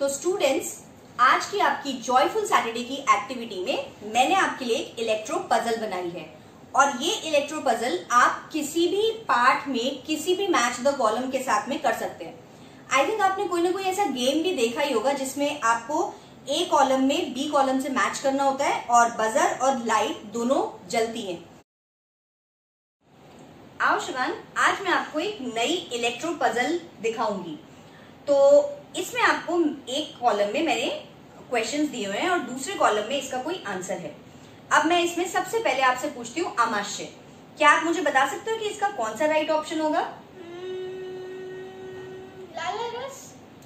तो स्टूडेंट्स आज की आपकी जॉयफुल सैटरडे की एक्टिविटी में मैंने आपके लिए एक इलेक्ट्रो पजल बनाई है। और ये इलेक्ट्रो पजल आप किसी भी पार्ट में, किसी भी मैच द कॉलम के साथ में कर सकते हैं। आई थिंक आपने कोई ना कोई ऐसा गेम भी देखा ही होगा जिसमें आपको ए कॉलम में बी कॉलम से मैच करना होता है और बजर और लाइट दोनों जलती हैं। आओ शिवान, आज मैं आपको एक नई इलेक्ट्रो पजल दिखाऊँगी। तो इसमें आपको एक कॉलम में मैंने क्वेश्चंस दिए हुए हैं और दूसरे कॉलम में इसका कोई आंसर है। अब मैं इसमें सबसे पहले आपसे पूछती हूँ आमाशय। क्या आप मुझे बता सकते हो कि इसका कौन सा राइट ऑप्शन होगा?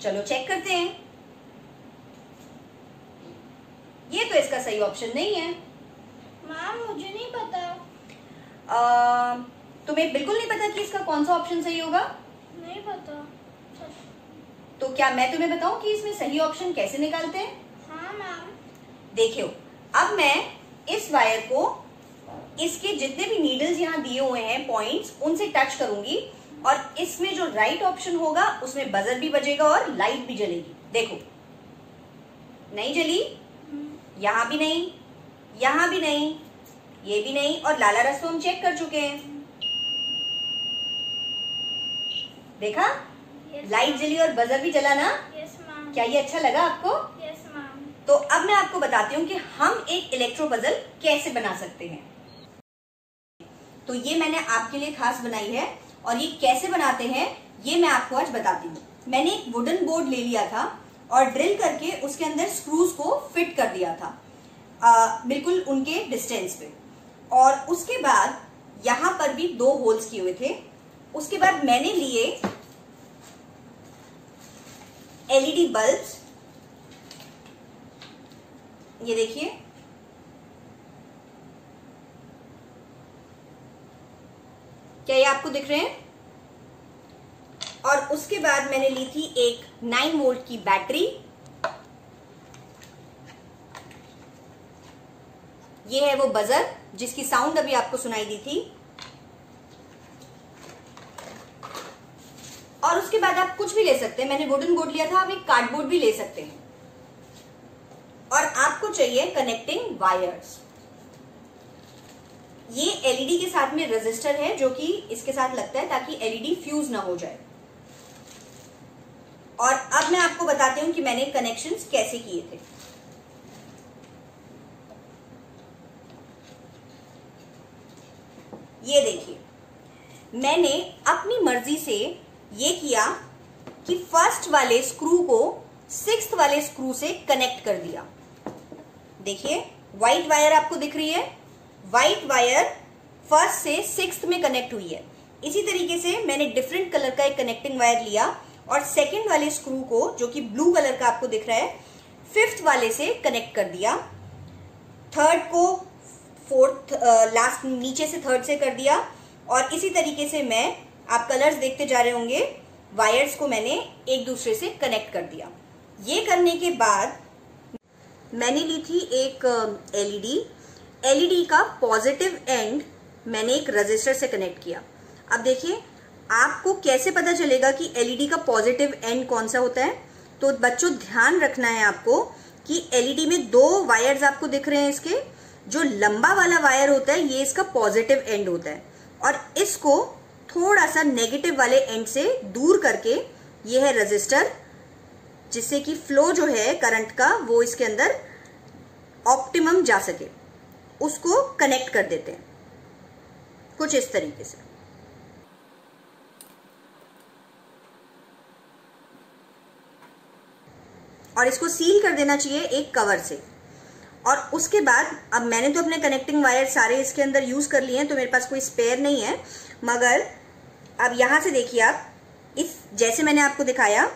चलो चेक करते हैं। ये तो इसका सही ऑप्शन नहीं है। मैम मुझे नहीं पता। आ, तुम्हें बिल्कुल नहीं पता कि इसका कौन सा ऑप्शन सही होगा? नहीं पता। क्या मैं तुम्हें बताऊँ कि इसमें सही ऑप्शन कैसे निकालते हैं? हाँ मैम देखियो अब मैं इस वायर को इसके जितने भी नीडल्स यहाँ दिए हुए हैं पॉइंट्स उनसे टच करूँगी और इसमें जो राइट ऑप्शन होगा उसमें बजर भी बजेगा और लाइट भी जलेगी। देखो। नहीं जली? यहाँ भी नहीं यहाँ भी नहीं ये भी नहीं और लाला रस तो हम चेक कर चुके हैं। देखा? Yes, लाइट जली और बजर भी जला ना? यस मैम क्या ये अच्छा लगा आपको? यस मैम तो अब मैं आपको बताती हूँ कि हम एक इलेक्ट्रो बजल कैसे बना सकते हैं। तो ये मैंने आपके लिए खास बनाई है और ये कैसे बनाते हैं ये मैं आपको आज बताती हूँ। मैंने एक वुडन बोर्ड ले लिया था और ड्रिल करके उसके अंदर स्क्रूज को फिट कर दिया था आ, बिल्कुल उनके डिस्टेंस पे। और उसके बाद यहाँ पर भी दो होल्स किए हुए थे। उसके बाद मैंने लिए एलईडी बल्ब्स ये देखिए। क्या ये आपको दिख रहे हैं? और उसके बाद मैंने ली थी एक 9 वोल्ट की बैटरी। ये है वो बजर जिसकी साउंड अभी आपको सुनाई दी थी। उसके बाद आप कुछ भी ले सकते हैं। मैंने वुडन बोर्ड लिया था, आप एक कार्डबोर्ड भी ले सकते हैं। और आपको चाहिए कनेक्टिंग वायर्स ये एलईडी के साथ में रेजिस्टर है, जो कि इसके साथ लगता है ताकि एलईडी फ्यूज ना हो जाए। और अब मैं आपको बताती हूँ कि मैंने कनेक्शंस कैसे किए थे। ये देखिए, मैंने अपनी मर्ज़ी से ये किया कि फ़र्स्ट वाले स्क्रू को सिक्स वाले स्क्रू से कनेक्ट कर दिया। देखिए व्हाइट वायर आपको दिख रही है। व्हाइट वायर फ़र्स्ट से सिक्स में कनेक्ट हुई है। इसी तरीके से मैंने डिफरेंट कलर का एक कनेक्टिंग वायर लिया और सेकेंड वाले स्क्रू को, जो कि ब्लू कलर का आपको दिख रहा है फिफ्थ वाले से कनेक्ट कर दिया। थर्ड को फोर्थ लास्ट नीचे से थर्ड से कर दिया। और इसी तरीके से मैं आप कलर्स देखते जा रहे होंगे वायर्स को मैंने एक दूसरे से कनेक्ट कर दिया। ये करने के बाद मैंने ली थी एक एलईडी एलईडी का पॉजिटिव एंड मैंने एक रजिस्टर से कनेक्ट किया। अब देखिए, आपको कैसे पता चलेगा कि एलईडी का पॉजिटिव एंड कौन सा होता है? तो बच्चों, ध्यान रखना है आपको कि एलईडी में दो वायर्स आपको दिख रहे हैं इसके। जो लंबा वाला वायर होता है, ये इसका पॉजिटिव एंड होता है। और इसको थोड़ा सा नेगेटिव वाले एंड से दूर करके ये है रजिस्टर जिससे कि फ्लो जो है करंट का, वो इसके अंदर ऑप्टिमम जा सके। उसको कनेक्ट कर देते हैं। कुछ इस तरीके से। और इसको सील कर देना चाहिए एक कवर से। और उसके बाद, अब मैंने तो अपने कनेक्टिंग वायर सारे इसके अंदर यूज़ कर लिए हैं तो मेरे पास कोई स्पेयर नहीं है। मगर, अब यहाँ से देखिए आप, इस, जैसे मैंने आपको दिखाया,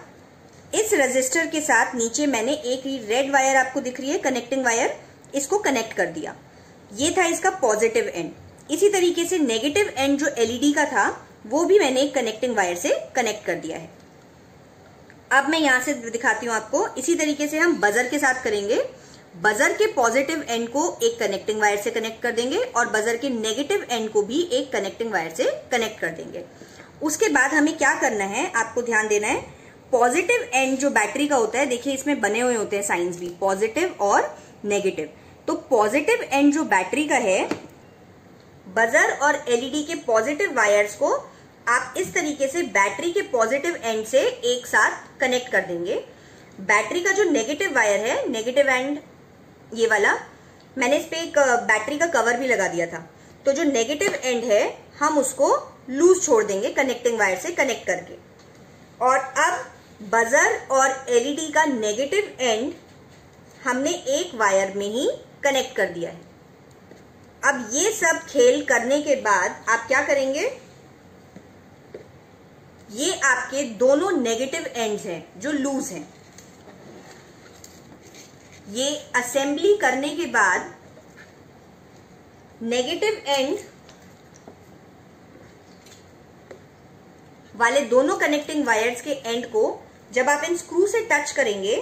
इस रजिस्टर के साथ नीचे मैंने एक रेड वायर आपको दिख रही है कनेक्टिंग वायर इसको कनेक्ट कर दिया। ये था इसका पॉजिटिव एंड इसी तरीके से नेगेटिव एंड जो एलईडी का था, वो भी मैंने एक कनेक्टिंग वायर से कनेक्ट कर दिया है। अब मैं यहाँ से दिखाती हूँ आपको, इसी तरीके से हम बजर के साथ करेंगे। बजर के पॉजिटिव एंड को एक कनेक्टिंग वायर से कनेक्ट कर देंगे और बजर के नेगेटिव एंड को भी एक कनेक्टिंग वायर से कनेक्ट कर देंगे। उसके बाद हमें क्या करना है? आपको ध्यान देना है। पॉजिटिव एंड जो बैटरी का होता है, देखिए इसमें बने हुए होते हैं साइंस भी पॉजिटिव और नेगेटिव तो पॉजिटिव एंड जो बैटरी का है बजर और एलईडी के पॉजिटिव वायर्स को आप इस तरीके से बैटरी के पॉजिटिव एंड से एक साथ कनेक्ट कर देंगे। बैटरी का जो नेगेटिव वायर है नेगेटिव एंड ये वाला, मैंने इस पे एक बैटरी का कवर भी लगा दिया था। तो जो नेगेटिव एंड है, हम उसको लूज छोड़ देंगे कनेक्टिंग वायर से कनेक्ट करके। और अब बजर और एलईडी का नेगेटिव एंड हमने एक वायर में ही कनेक्ट कर दिया है। अब ये सब खेल करने के बाद आप क्या करेंगे? ये आपके दोनों नेगेटिव एंड्स हैं, जो लूज हैं। ये असेंबली करने के बाद नेगेटिव एंड वाले दोनों कनेक्टिंग वायर्स के एंड को जब आप इन स्क्रू से टच करेंगे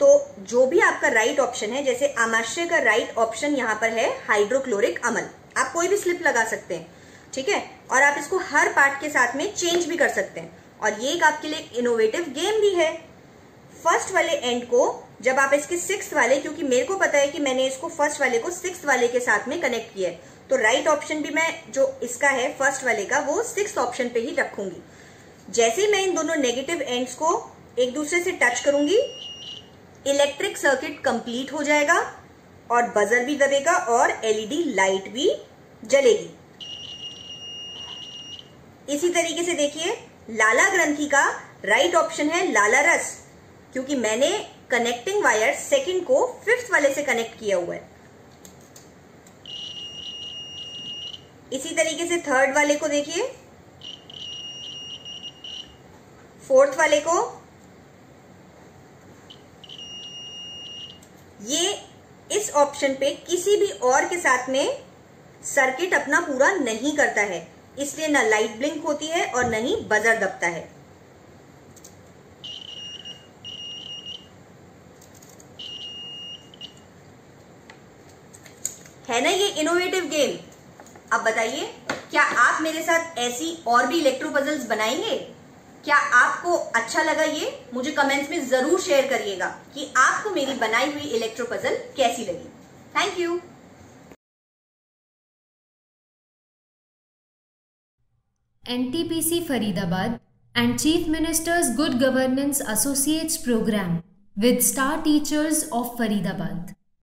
तो जो भी आपका राइट ऑप्शन है, जैसे आमाशय का राइट ऑप्शन यहाँ पर है हाइड्रोक्लोरिक अमल आप कोई भी स्लिप लगा सकते हैं, ठीक है? और आप इसको हर पार्ट के साथ में चेंज भी कर सकते हैं। और ये एक आपके लिए इनोवेटिव गेम भी है। फ़र्स्ट वाले एंड को जब आप इसके सिक्स वाले, क्योंकि मेरे को पता है कि मैंने इसको फ़र्स्ट वाले को सिक्स वाले के साथ में कनेक्ट किया है तो राइट ऑप्शन भी मैं, जो इसका है फ़र्स्ट वाले का, वो सिक्स ऑप्शन पे ही रखूँगी। जैसे ही मैं इन दोनों नेगेटिव एंड्स को एक दूसरे से टच करूँगी इलेक्ट्रिक सर्किट कंप्लीट हो जाएगा और बजर भी दबेगा और एलईडी लाइट भी जलेगी। इसी तरीके से देखिए, लाला ग्रंथि का राइट ऑप्शन है लाला रस, क्योंकि मैंने कनेक्टिंग वायर सेकंड को फिफ्थ वाले से कनेक्ट किया हुआ है। इसी तरीके से थर्ड वाले को देखिए। फोर्थ वाले को। ये इस ऑप्शन पे किसी भी और के साथ में सर्किट अपना पूरा नहीं करता है। इसलिए ना लाइट ब्लिंक होती है और न ही बजर दबता है। है ना ये इनोवेटिव गेम अब बताइए, क्या आप मेरे साथ ऐसी और भी इलेक्ट्रो पजल्स बनाएँगे? क्या आपको अच्छा लगा ये? मुझे कमेंट्स में ज़रूर शेयर करिएगा कि आपको मेरी बनाई हुई इलेक्ट्रो पजल कैसी लगी। Thank you NTPC Faridabad and Chief Minister's Good Governance Associates Program with Star Teachers of Faridabad.